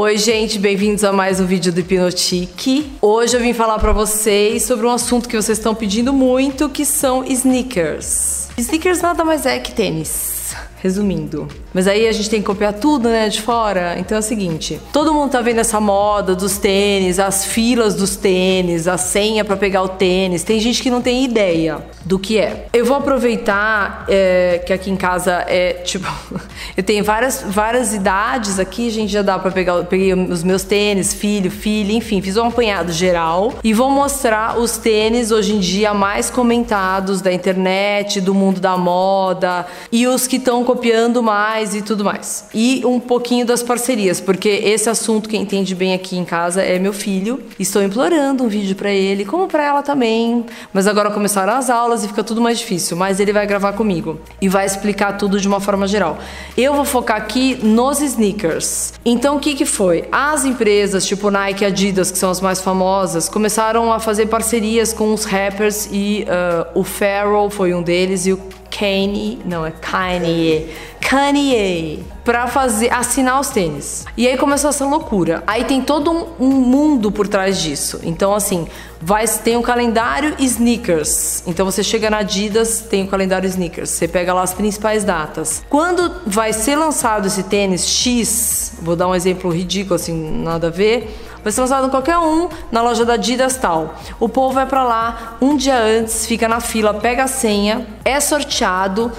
Oi, gente, bem-vindos a mais um vídeo do Hipnotique. Hoje eu vim falar pra vocês sobre um assunto que vocês estão pedindo muito, que são sneakers. Sneakers nada mais é que tênis. Resumindo. Mas aí a gente tem que copiar tudo, né, de fora. Então é o seguinte: todo mundo tá vendo essa moda dos tênis, as filas dos tênis, a senha para pegar o tênis. Tem gente que não tem ideia do que é. Eu vou aproveitar é, que aqui em casa é tipo, eu tenho várias, várias idades aqui, a gente já dá para pegar, peguei os meus tênis, filho, filha, enfim, fiz um apanhado geral e vou mostrar os tênis hoje em dia mais comentados da internet, do mundo da moda e os que estão copiando mais e tudo mais. E um pouquinho das parcerias, porque esse assunto quem entende bem aqui em casa é meu filho. Estou implorando um vídeo para ele, como para ela também. Mas agora começaram as aulas e fica tudo mais difícil, mas ele vai gravar comigo e vai explicar tudo de uma forma geral. Eu vou focar aqui nos sneakers. Então o que que foi? As empresas tipo Nike, Adidas, que são as mais famosas, começaram a fazer parcerias com os rappers e uh, o Pharrell foi um deles e o Kanye, não é Kanye, Kanye, para fazer assinar os tênis. E aí começou essa loucura. Aí tem todo um, um, mundo por trás disso. Então assim, vai tem um calendário sneakers. Então você chega na Adidas, tem o calendário sneakers. Você pega lá as principais datas. Quando vai ser lançado esse tênis X, vou dar um exemplo ridículo assim, nada a ver Vai ser lançado qualquer um na loja da Adidas tal. O povo vai para lá um dia antes, fica na fila, pega a senha, é sorteado.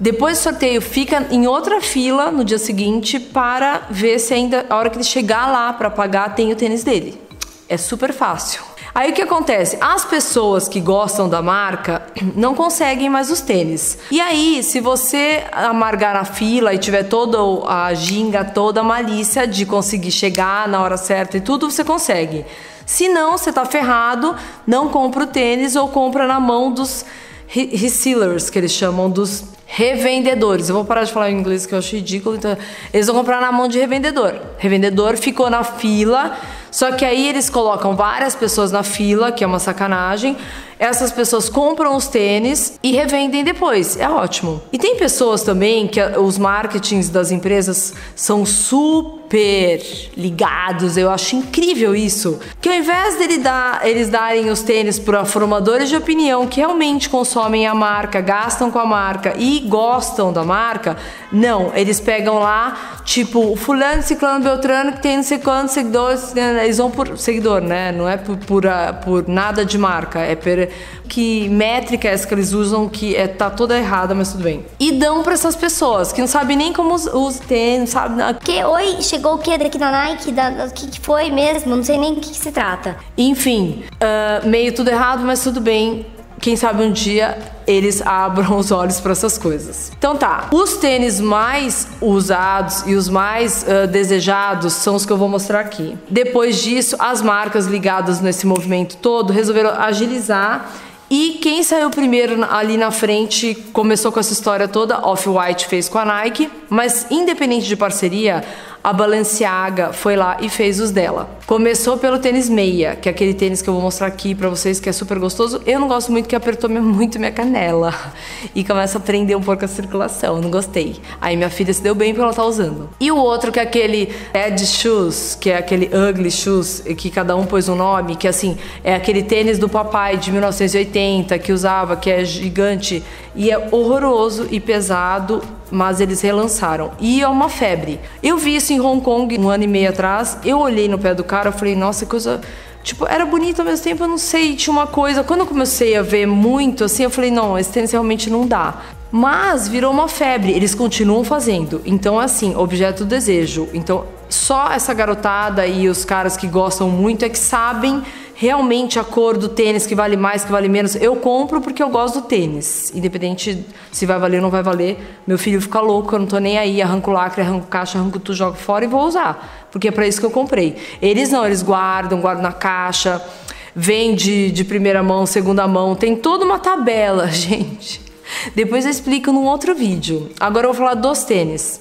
Depois do sorteio, fica em outra fila no dia seguinte para ver se ainda, a hora que ele chegar lá para pagar, tem o tênis dele. É super fácil. Aí o que acontece? As pessoas que gostam da marca não conseguem mais os tênis. E aí, se você amargar na fila e tiver toda a ginga, toda a malícia de conseguir chegar na hora certa e tudo, você consegue. Se não, você tá ferrado, não compra o tênis ou compra na mão dos resellers, que eles chamam dos revendedores. Eu vou parar de falar em inglês que eu acho ridículo, então eles vão comprar na mão de revendedor. Revendedor ficou na fila só que aí eles colocam várias pessoas na fila, que é uma sacanagem. Essas pessoas compram os tênis e revendem depois. É ótimo. E tem pessoas também que os marketings das empresas são super ligados. Eu acho incrível isso. Que ao invés dele dar, eles darem os tênis para formadores de opinião que realmente consomem a marca, gastam com a marca e gostam da marca, não, eles pegam lá, tipo, fulano, ciclano, beltrano que tem não sei quantos seguidores, eles vão por seguidor, né? Não é por, por, por nada de marca, é per que métrica é essa que eles usam que é, tá toda errada, mas tudo bem. E dão para essas pessoas que não sabem nem como os tênis, sabe? Que, oi, o que da Nike? O que, que foi mesmo? Não sei nem do que, que se trata. Enfim, uh, meio tudo errado, mas tudo bem. Quem sabe um dia eles abram os olhos para essas coisas. Então tá, os tênis mais usados e os mais uh, desejados são os que eu vou mostrar aqui. Depois disso, as marcas ligadas nesse movimento todo resolveram agilizar e quem saiu primeiro ali na frente começou com essa história toda, Off-White fez com a Nike, mas independente de parceria, a Balenciaga foi lá e fez os dela. Começou pelo tênis meia, que é aquele tênis que eu vou mostrar aqui para vocês que é super gostoso. Eu não gosto muito que apertou muito minha canela e começa a prender um pouco a circulação. Não gostei. Aí minha filha se deu bem porque ela tá usando. E o outro que é aquele Ed Shoes, que é aquele Ugly Shoes, que cada um pôs um nome, que assim, é aquele tênis do papai de 1980 que usava, que é gigante e é horroroso e pesado mas eles relançaram. E é uma febre. Eu vi isso em Hong Kong um ano e meio atrás. Eu olhei no pé do cara, e falei, nossa, coisa. Tipo, era bonito ao mesmo tempo, eu não sei, tinha uma coisa. Quando eu comecei a ver muito assim, eu falei, não, esse tênis realmente não dá. Mas virou uma febre, eles continuam fazendo. Então, assim, objeto do desejo. Então, só essa garotada e os caras que gostam muito é que sabem realmente a cor do tênis que vale mais, que vale menos. Eu compro porque eu gosto do tênis. Independente se vai valer ou não vai valer. Meu filho fica louco, eu não tô nem aí. Arranco lacre, arranco caixa, arranco tudo, jogo fora e vou usar. Porque é para isso que eu comprei. Eles não, eles guardam, guardam na caixa. Vende de primeira mão, segunda mão. Tem toda uma tabela, gente. Depois eu explico num outro vídeo. Agora eu vou falar dos tênis.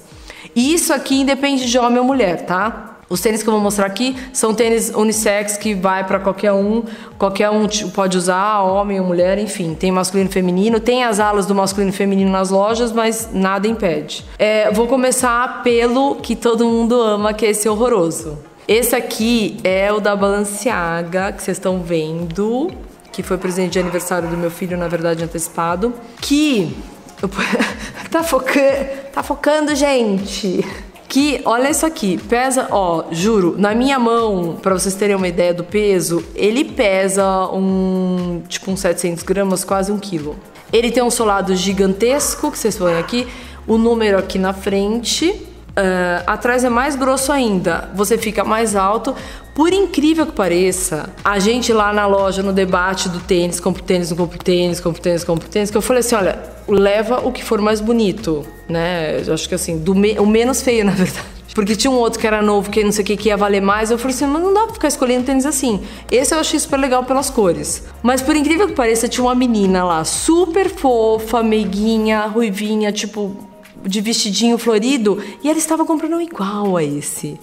E isso aqui independe de homem ou mulher, tá? Os tênis que eu vou mostrar aqui são tênis unissex que vai para qualquer um, qualquer um pode usar, homem ou mulher, enfim. Tem masculino e feminino, tem as alas do masculino e feminino nas lojas, mas nada impede. É, vou começar pelo que todo mundo ama, que é esse horroroso. Esse aqui é o da Balenciaga, que vocês estão vendo, que foi presente de aniversário do meu filho, na verdade antecipado, que tá focando, tá focando, gente. Que, olha isso aqui, pesa, ó, juro, na minha mão, para vocês terem uma ideia do peso, ele pesa um, tipo uns 700 gramas, quase um quilo. Ele tem um solado gigantesco, que vocês põem aqui, o número aqui na frente, uh, atrás é mais grosso ainda, você fica mais alto. Por incrível que pareça, a gente lá na loja, no debate do tênis, compro tênis, não compro tênis, compro tênis, compro tênis, que eu falei assim, olha, leva o que for mais bonito, né? Eu acho que assim, do me o menos feio, na verdade. Porque tinha um outro que era novo, que não sei o que, que ia valer mais. Eu falei assim, mas não dá pra ficar escolhendo tênis assim. Esse eu achei super legal pelas cores. Mas por incrível que pareça, tinha uma menina lá, super fofa, meiguinha, ruivinha, tipo, de vestidinho florido. E ela estava comprando igual a esse.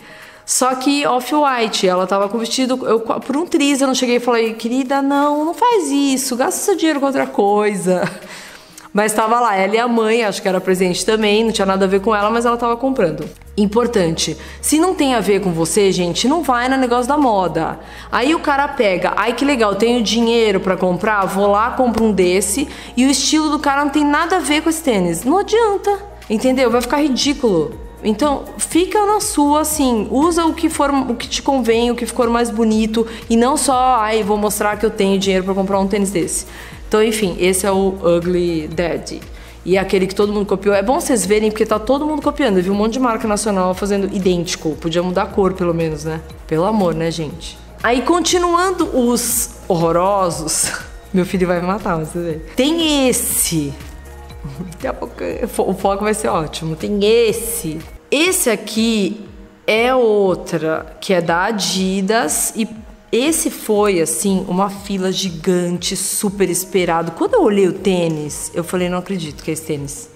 Só que off-white, ela tava com vestido. Eu, por um triz eu não cheguei e falei, querida, não, não faz isso, gasta seu dinheiro com outra coisa. Mas estava lá, ela e a mãe, acho que era presente também, não tinha nada a ver com ela, mas ela estava comprando. Importante, se não tem a ver com você, gente, não vai no negócio da moda. Aí o cara pega, ai que legal, tenho dinheiro para comprar, vou lá, compro um desse, e o estilo do cara não tem nada a ver com esse tênis. Não adianta, entendeu? Vai ficar ridículo. Então, fica na sua, assim, usa o que for, o que te convém, o que for mais bonito, e não só, ai, vou mostrar que eu tenho dinheiro para comprar um tênis desse. Então, enfim, esse é o Ugly Daddy. E é aquele que todo mundo copiou. É bom vocês verem, porque tá todo mundo copiando. Eu vi um monte de marca nacional fazendo idêntico. Podia mudar a cor, pelo menos, né? Pelo amor, né, gente? Aí, continuando os horrorosos. Meu filho vai me matar, você vê. Tem esse. Daqui a pouco o foco vai ser ótimo. Tem esse. Esse aqui é outra que é da Adidas e esse foi, assim, uma fila gigante, super esperado. Quando eu olhei o tênis, eu falei, não acredito que é esse tênis.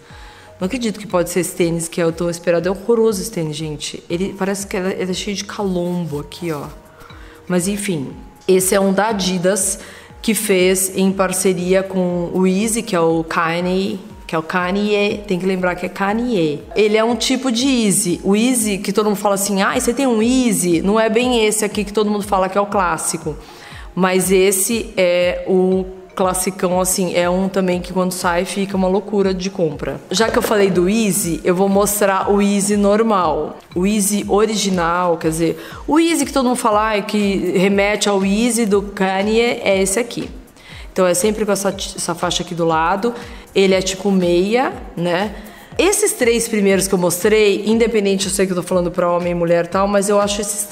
Não acredito que pode ser esse tênis que eu tô esperado. É horroroso esse tênis, gente. Ele parece que ele é cheio de calombo aqui, ó. Mas enfim, esse é um da Adidas que fez em parceria com o Easy, que é o Kanye que é o Kanye, tem que lembrar que é Kanye. Ele é um tipo de Easy. O Easy, que todo mundo fala assim, ah, você tem um Easy, não é bem esse aqui que todo mundo fala que é o clássico. Mas esse é o classicão, assim, é um também que quando sai fica uma loucura de compra. Já que eu falei do Easy, eu vou mostrar o Easy normal. O Easy original, quer dizer, o Easy que todo mundo fala que remete ao Easy do Kanye é esse aqui. Então é sempre com essa, essa faixa aqui do lado. Ele é tipo meia, né? Esses três primeiros que eu mostrei, independente, eu sei que eu tô falando para homem e mulher e tal, mas eu acho esses,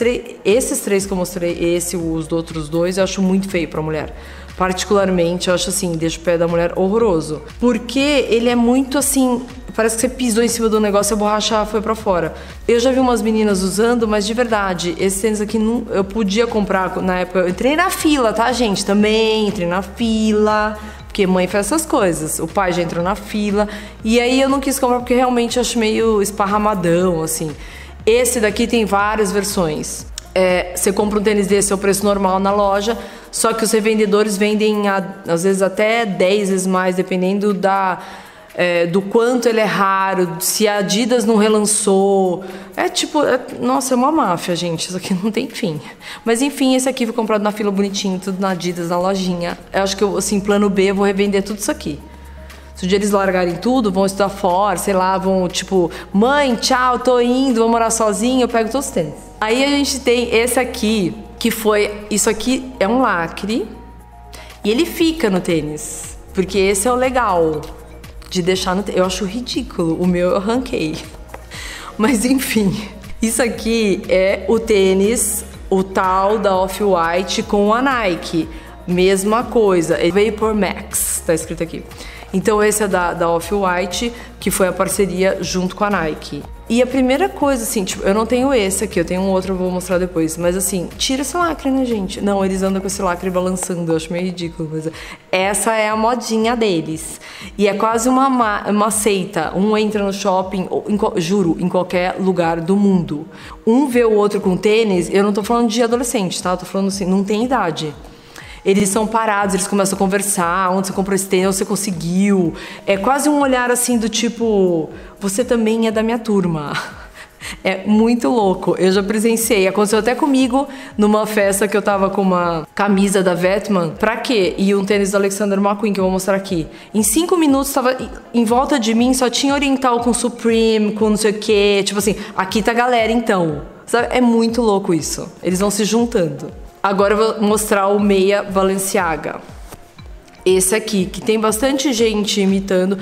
esses três que eu mostrei, esse os outros dois, eu acho muito feio para mulher. Particularmente, eu acho assim, deixa o pé da mulher horroroso. Porque ele é muito assim, parece que você pisou em cima do negócio e a borracha foi para fora. Eu já vi umas meninas usando, mas de verdade, esses tênis aqui não, eu podia comprar na época. Eu entrei na fila, tá, gente? Também entrei na fila porque mãe faz essas coisas. O pai já entrou na fila. E aí eu não quis comprar porque realmente acho meio esparramadão, assim. Esse daqui tem várias versões. É, você compra um tênis desse é o preço normal na loja, só que os revendedores vendem às vezes até 10 vezes mais, dependendo da é, do quanto ele é raro, se a Adidas não relançou. É tipo, é, nossa, é uma máfia, gente. Isso aqui não tem fim. Mas enfim, esse aqui foi comprado na fila bonitinho, tudo na Adidas, na lojinha. Eu acho que eu, assim, plano B, eu vou revender tudo isso aqui. Se um dia eles largarem tudo, vão estudar fora, sei lá, vão tipo, mãe, tchau, tô indo, vou morar sozinho, eu pego todos os tênis. Aí a gente tem esse aqui, que foi. Isso aqui é um lacre. E ele fica no tênis. Porque esse é o legal de deixar no. Eu acho ridículo. O meu eu arranquei. Mas enfim, isso aqui é o tênis, o tal da Off-White com a Nike. mesma coisa. Vapor Max, tá escrito aqui. Então esse é da, da Off-White, que foi a parceria junto com a Nike. E a primeira coisa, assim, tipo, eu não tenho esse aqui, eu tenho um outro, eu vou mostrar depois. Mas assim, tira esse lacre, né, gente? Não, eles andam com esse lacre balançando, eu acho meio ridículo. Mas essa é a modinha deles. E é quase uma, uma seita. Um entra no shopping, em, juro, em qualquer lugar do mundo. Um vê o outro com tênis, eu não tô falando de adolescente, tá? Eu tô falando assim, não tem idade eles são parados, eles começam a conversar, onde você comprou esse tênis, onde você conseguiu. É quase um olhar assim do tipo, você também é da minha turma. É muito louco. Eu já presenciei. Aconteceu até comigo numa festa que eu tava com uma camisa da Vetman. Pra quê? E um tênis do Alexander McQueen, que eu vou mostrar aqui. Em cinco minutos, tava em volta de mim, só tinha oriental com Supreme, com não sei o quê. Tipo assim, aqui tá a galera então. Sabe? É muito louco isso. Eles vão se juntando. Agora eu vou mostrar o meia Balenciaga. Esse aqui, que tem bastante gente imitando.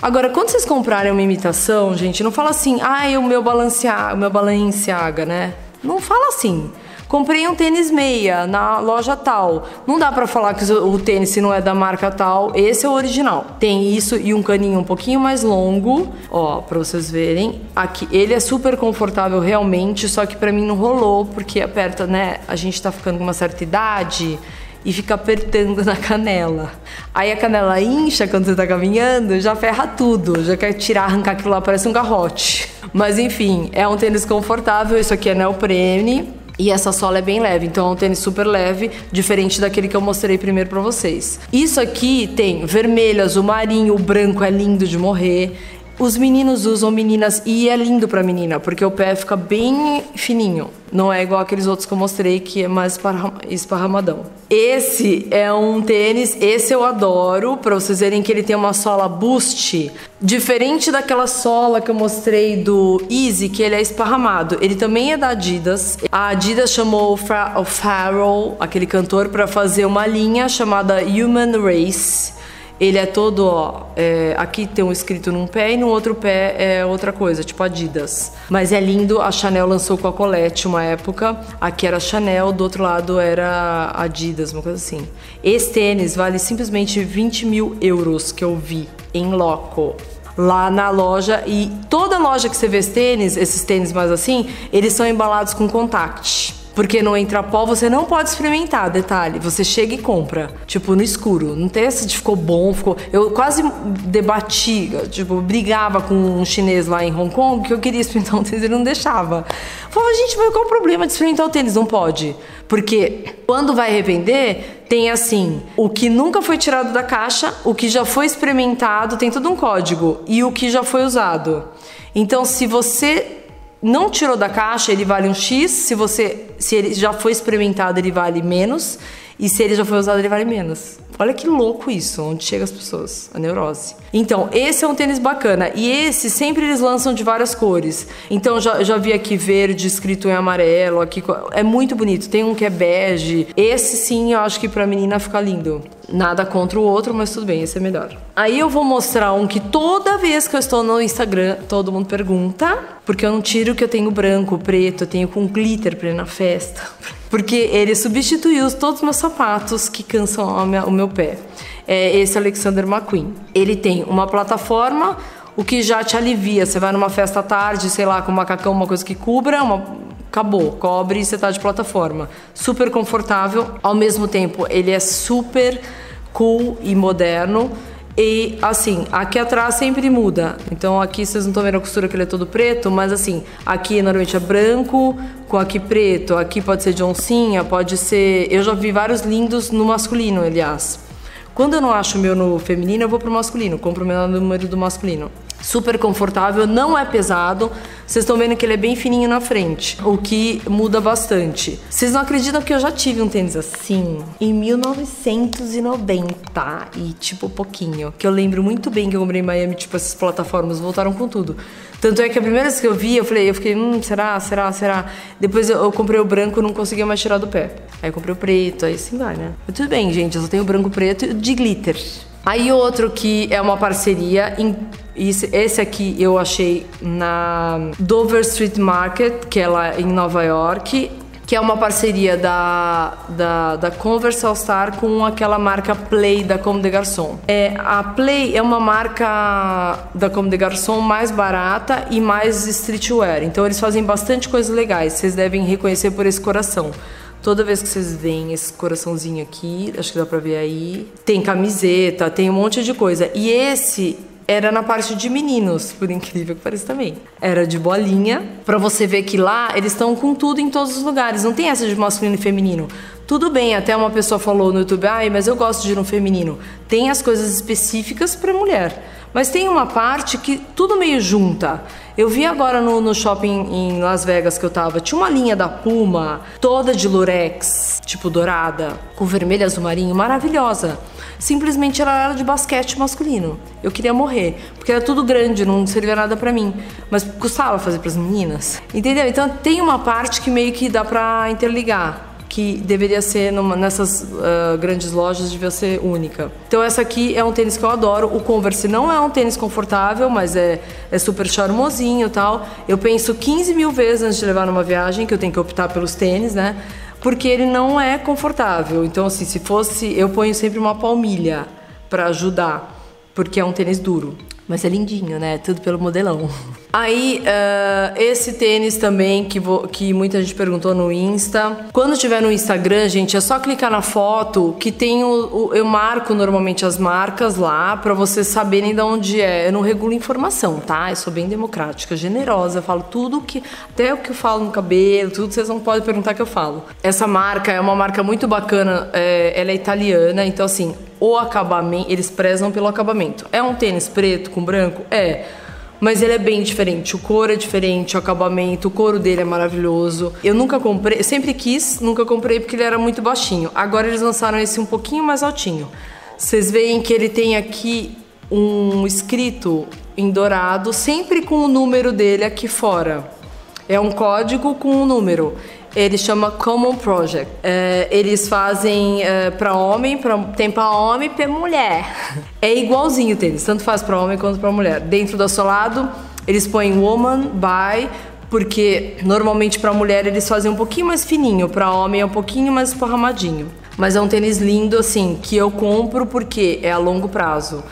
Agora, quando vocês comprarem uma imitação, gente, não fala assim, ah, o meu Balenciaga, o meu Balenciaga, né? Não fala assim. Comprei um tênis meia na loja tal. Não dá para falar que o tênis não é da marca tal. Esse é o original. Tem isso e um caninho um pouquinho mais longo, ó, para vocês verem. Aqui, ele é super confortável realmente, só que para mim não rolou porque aperta, né? A gente tá ficando com uma certa idade e fica apertando na canela. Aí a canela incha quando você tá caminhando, já ferra tudo, já quer tirar, arrancar aquilo lá, parece um garrote. Mas enfim, é um tênis confortável, isso aqui é neoprene. E essa sola é bem leve, então é um tênis super leve, diferente daquele que eu mostrei primeiro para vocês. Isso aqui tem vermelho, azul marinho, o branco é lindo de morrer. Os meninos usam meninas e é lindo para menina, porque o pé fica bem fininho. Não é igual aqueles outros que eu mostrei que é mais esparramadão. Esse é um tênis, esse eu adoro, para vocês verem que ele tem uma sola boost, diferente daquela sola que eu mostrei do Easy, que ele é esparramado. Ele também é da Adidas. A Adidas chamou o, o Pharrell, aquele cantor, para fazer uma linha chamada Human Race ele é todo, ó, é, aqui tem um escrito num pé e no outro pé é outra coisa, tipo Adidas. Mas é lindo, a Chanel lançou com a Colette uma época, aqui era Chanel, do outro lado era Adidas, uma coisa assim. Esse tênis vale simplesmente 20 mil euros que eu vi em loco lá na loja e toda loja que você vê esses tênis, esses tênis mais assim, eles são embalados com contact. Porque no entra pó você não pode experimentar, detalhe. Você chega e compra, tipo, no escuro. Não tem de ficou bom, ficou. Eu quase debati, tipo, brigava com um chinês lá em Hong Kong que eu queria experimentar um tênis e ele não deixava. Falava, gente, mas qual o problema de experimentar o tênis? Não pode. Porque quando vai revender, tem assim, o que nunca foi tirado da caixa, o que já foi experimentado, tem todo um código, e o que já foi usado. Então, se você não tirou da caixa, ele vale um X. Se você, se ele já foi experimentado, ele vale menos. E se ele já foi usado, ele vale menos. Olha que louco isso, onde chega as pessoas, a neurose. Então, esse é um tênis bacana. E esse sempre eles lançam de várias cores. Então, já, já vi aqui verde escrito em amarelo, aqui é muito bonito. Tem um que é bege. Esse sim, eu acho que pra menina fica lindo. Nada contra o outro, mas tudo bem, esse é melhor. Aí eu vou mostrar um que toda vez que eu estou no Instagram, todo mundo pergunta, porque eu não tiro que eu tenho branco, preto, eu tenho com glitter pra ir na festa. Porque ele substituiu todos os meus sapatos que cansam o meu pé. É esse Alexander McQueen. Ele tem uma plataforma, o que já te alivia. Você vai numa festa à tarde, sei lá, com um macacão, uma coisa que cubra, uma acabou, cobre e você tá de plataforma. Super confortável, ao mesmo tempo ele é super cool e moderno. E assim, aqui atrás sempre muda. Então aqui vocês não estão vendo a costura que ele é todo preto, mas assim, aqui normalmente é branco, com aqui preto, aqui pode ser de oncinha, pode ser. Eu já vi vários lindos no masculino, aliás. Quando eu não acho o meu no feminino, eu vou pro masculino, compro o meu número do masculino super confortável, não é pesado. Vocês estão vendo que ele é bem fininho na frente, o que muda bastante. Vocês não acreditam que eu já tive um tênis assim em 1990 e tipo pouquinho, que eu lembro muito bem que eu comprei em Miami, tipo essas plataformas voltaram com tudo. Tanto é que a primeira vez que eu vi, eu falei, eu fiquei, hum, será, será, será? Depois eu, eu comprei o branco, não conseguia mais tirar do pé. Aí eu comprei o preto, aí assim vai, né? Mas tudo bem, gente, eu só tenho o branco preto de glitter. Aí outro que é uma parceria esse aqui eu achei na Dover Street Market, que é lá em Nova York. que é uma parceria da, da, da Converse All Star com aquela marca Play da Comme des Garçons. É, a Play é uma marca da Comme des Garçons mais barata e mais streetwear, então eles fazem bastante coisas legais, vocês devem reconhecer por esse coração. Toda vez que vocês veem esse coraçãozinho aqui, acho que dá pra ver aí, tem camiseta, tem um monte de coisa. E esse era na parte de meninos, por incrível que pareça também. Era de bolinha, para você ver que lá eles estão com tudo em todos os lugares. Não tem essa de masculino e feminino. Tudo bem, até uma pessoa falou no YouTube, ai, mas eu gosto de ir no feminino. Tem as coisas específicas para mulher. Mas tem uma parte que tudo meio junta. Eu vi agora no, no, shopping em Las Vegas que eu tava, tinha uma linha da Puma, toda de lurex, tipo dourada, com vermelho azul marinho, maravilhosa simplesmente ela era de basquete masculino. Eu queria morrer, porque era tudo grande, não servia nada para mim, mas custava fazer para as meninas. Entendeu? Então tem uma parte que meio que dá para interligar que deveria ser numa, nessas uh, grandes lojas, devia ser única. Então essa aqui é um tênis que eu adoro. O Converse não é um tênis confortável, mas é, é super charmosinho e tal. Eu penso 15 mil vezes antes de levar numa viagem, que eu tenho que optar pelos tênis, né? porque ele não é confortável. Então, assim, se fosse, eu ponho sempre uma palmilha para ajudar, porque é um tênis duro. Mas é lindinho, né? Tudo pelo modelão. Aí, uh, esse tênis também que, vou, que muita gente perguntou no Insta. Quando tiver no Instagram, gente, é só clicar na foto que tem o, o eu marco normalmente as marcas lá para vocês saberem de onde é. Eu não regulo informação, tá? Eu sou bem democrática, generosa, eu falo tudo que até o que eu falo no cabelo, tudo vocês não podem perguntar que eu falo. Essa marca é uma marca muito bacana, é, ela é italiana, então assim, o acabamento, eles prezam pelo acabamento. É um tênis preto com branco? É mas ele é bem diferente. O couro é diferente, o acabamento, o couro dele é maravilhoso. Eu nunca comprei, sempre quis, nunca comprei porque ele era muito baixinho. Agora eles lançaram esse um pouquinho mais altinho. Vocês veem que ele tem aqui um escrito em dourado, sempre com o número dele aqui fora. É um código com um número. Ele chama Common Project. É, eles fazem é, para homem, pra, tem para homem e para mulher. É igualzinho o tênis, tanto faz para homem quanto para mulher. Dentro do assolado, eles põem woman, by, porque normalmente para mulher eles fazem um pouquinho mais fininho, para homem é um pouquinho mais esparramadinho. Mas é um tênis lindo assim, que eu compro porque é a longo prazo.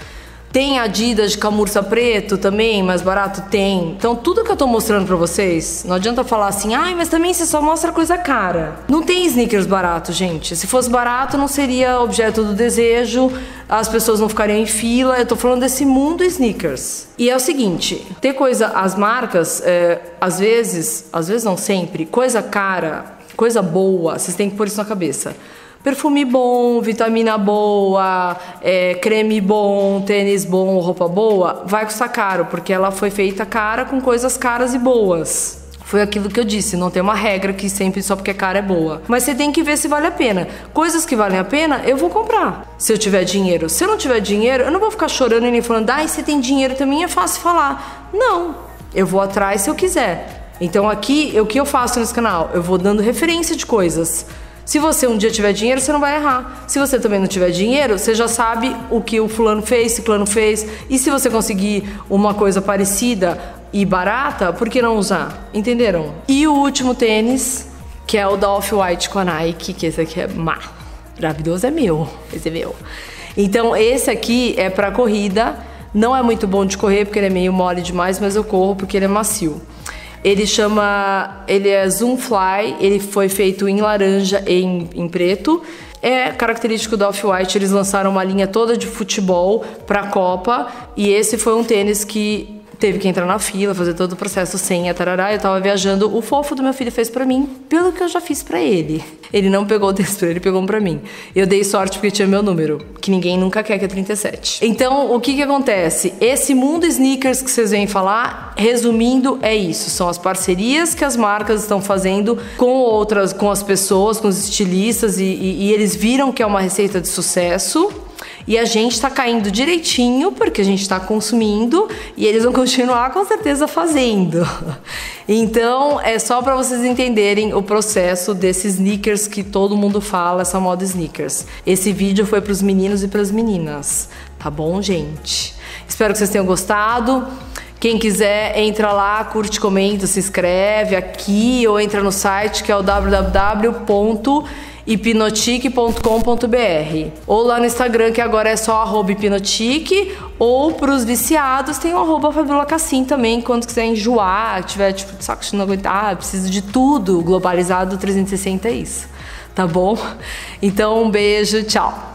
Tem Adidas de camurça preto também, mais barato? Tem. Então, tudo que eu tô mostrando pra vocês, não adianta falar assim, ai, mas também você só mostra coisa cara. Não tem sneakers barato, gente. Se fosse barato, não seria objeto do desejo, as pessoas não ficariam em fila. Eu tô falando desse mundo sneakers. E é o seguinte, ter coisa, as marcas, é, às vezes, às vezes não sempre, coisa cara, coisa boa, vocês têm que pôr isso na cabeça perfume bom, vitamina boa, é, creme bom, tênis bom, roupa boa, vai custar caro, porque ela foi feita cara com coisas caras e boas. Foi aquilo que eu disse, não tem uma regra que sempre só porque é cara é boa. Mas você tem que ver se vale a pena. Coisas que valem a pena, eu vou comprar. Se eu tiver dinheiro. Se eu não tiver dinheiro, eu não vou ficar chorando e nem falando, ai, você tem dinheiro também é fácil falar. Não. Eu vou atrás se eu quiser. Então aqui, o que eu faço nesse canal? Eu vou dando referência de coisas. Se você um dia tiver dinheiro, você não vai errar. Se você também não tiver dinheiro, você já sabe o que o fulano fez, o ciclano fez. E se você conseguir uma coisa parecida e barata, por que não usar? Entenderam? E o último tênis, que é o da Off-White com a Nike, que esse aqui é má. Maravilhoso é meu. Esse é meu. Então, esse aqui é para corrida. Não é muito bom de correr porque ele é meio mole demais, mas eu corro porque ele é macio. Ele chama. Ele é Zoom Fly, ele foi feito em laranja e em, em preto. É característico do Off-White, eles lançaram uma linha toda de futebol para a Copa e esse foi um tênis que teve que entrar na fila, fazer todo o processo senha, tarará. Eu tava viajando, o fofo do meu filho fez para mim, pelo que eu já fiz para ele. Ele não pegou o texto, ele pegou um pra mim. Eu dei sorte porque tinha meu número, que ninguém nunca quer, que é 37. Então, o que que acontece? Esse mundo sneakers que vocês vêm falar, resumindo, é isso. São as parcerias que as marcas estão fazendo com outras, com as pessoas, com os estilistas, e, e, e eles viram que é uma receita de sucesso e a gente está caindo direitinho porque a gente está consumindo e eles vão continuar com certeza fazendo. Então é só para vocês entenderem o processo desses sneakers que todo mundo fala, essa moda sneakers. Esse vídeo foi para os meninos e para as meninas, tá bom, gente? Espero que vocês tenham gostado. Quem quiser, entra lá, curte, comenta, se inscreve aqui ou entra no site que é o www.hipnotique.com.br ou lá no Instagram que agora é só arroba hipnotique ou pros viciados tem o arroba Fabiola Cassim também, quando quiser enjoar, tiver tipo saco de não aguentar, precisa de tudo, globalizado 360 é isso, tá bom? Então um beijo, tchau!